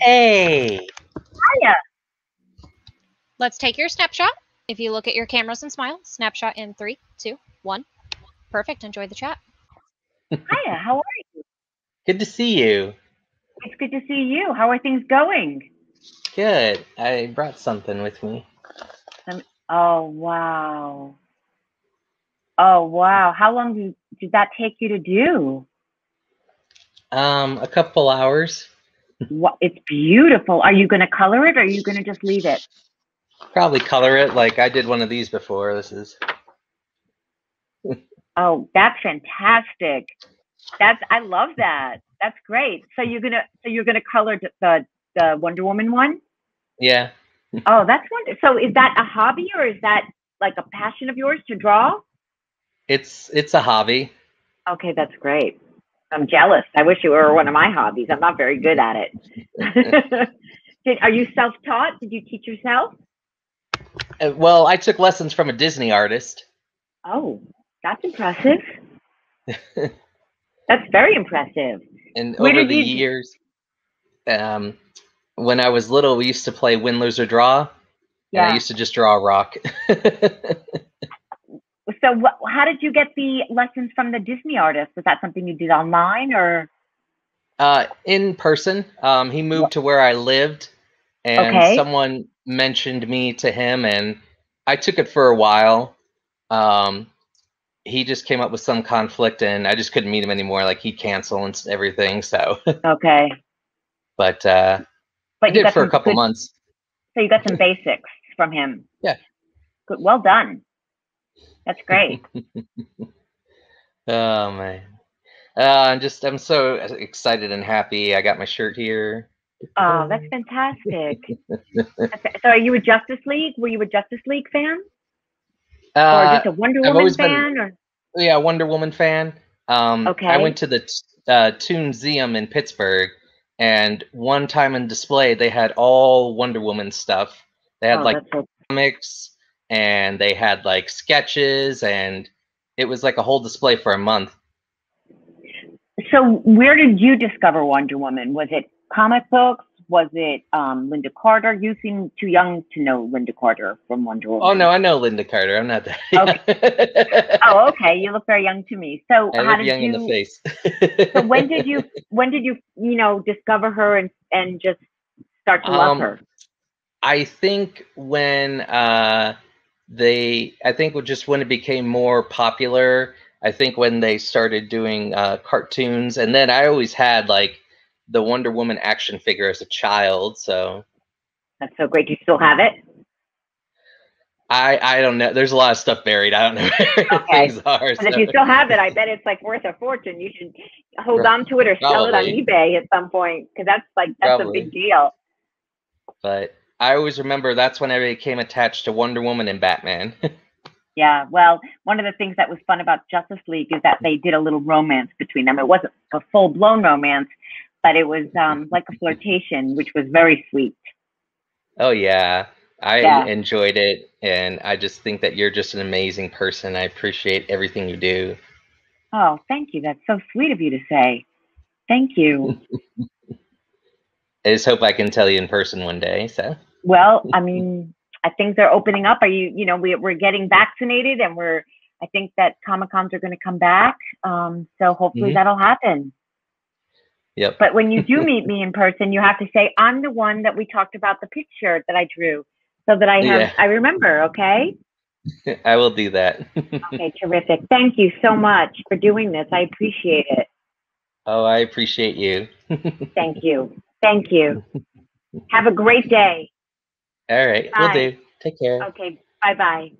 Hey. Hiya. Let's take your snapshot. If you look at your cameras and smile, snapshot in three, two, one. Perfect. Enjoy the chat. Hiya. How are you? Good to see you. It's good to see you. How are things going? Good. I brought something with me. Um, oh wow. Oh wow. How long did, did that take you to do? Um, a couple hours. What? It's beautiful. Are you going to color it, or are you going to just leave it? Probably color it like I did one of these before. This is Oh, that's fantastic. That's I love that. That's great. So you're gonna so you're gonna color the the, the Wonder Woman one. yeah. Oh, that's wonderful. So is that a hobby or is that like a passion of yours to draw? It's it's a hobby. Okay, that's great. I'm jealous. I wish it were one of my hobbies. I'm not very good at it. Did, are you self-taught? Did you teach yourself? Uh, Well, I took lessons from a Disney artist. Oh, that's impressive. That's very impressive. And Where over the you- years, um, when I was little, we used to play win, lose, or draw. And I used to just draw a rock. So, how did you get the lessons from the Disney artist? Was that something you did online, or uh, in person, um, he moved to where I lived, and Okay. someone mentioned me to him, and I took it for a while. Um, he just came up with some conflict, and I just couldn't meet him anymore. Like he canceled and everything. So, okay? but uh, I But you did for a couple good- months. So you got some basics from him. Yeah. Good. Well done. That's great. Oh man. Uh, I'm just I'm so excited and happy. I got my shirt here. oh, that's fantastic. So, are you a Justice League? Were you a Justice League fan, or Uh, just a Wonder Woman always been- fan? Or yeah, Wonder Woman fan. Um, okay. I went to the t- uh, Toonseum in Pittsburgh, and one time in display they had all Wonder Woman stuff. They had oh, like so comics, and they had like sketches, and it was like a whole display for a month. So, where did you discover Wonder Woman? Was it comic books? Was it um, Lynda Carter? You seem too young to know Lynda Carter from Wonder Woman. Oh no, I know Lynda Carter. I'm not that. Oh, okay. You look very young to me. So, I how did young you? in the face. so, when did you? When did you? You know, discover her and and just start to love Um, her? I think when uh, they, I think just when it became more popular, I think when they started doing uh, cartoons, and then I always had like the Wonder Woman action figure as a child, so That's so great. Do you still have it? I I don't know. There's a lot of stuff buried. I don't know where Okay. things are. Because if you still have it, I bet it's like worth a fortune. You should hold Right. on to it or sell it on eBay at some point because that's like that's a big deal. but I always remember that's when I became attached to Wonder Woman and Batman. Yeah, well, one of the things that was fun about Justice League is that they did a little romance between them. It wasn't a full blown romance, but it was um, like a flirtation, which was very sweet. oh yeah, I Yeah. enjoyed it, and I just think that you're just an amazing person. I appreciate everything you do. Oh, thank you. That's so sweet of you to say. Thank you. I just hope I can tell you in person one day. So well, I mean, I think they're opening up. Are you, you know, we, we're getting vaccinated and we're, I think that Comic Cons are going to come back. Um, so hopefully Mhm. that'll happen. yep. But when you do meet me in person, you have to say, I'm the one that we talked about the picture that I drew so that I have, Yeah. I remember. Okay. I will do that. Okay, terrific. Thank you so much for doing this. I appreciate it. oh, I appreciate you. Thank you. Thank you. Have a great day. All right, we'll do. Take care. Okay, bye bye.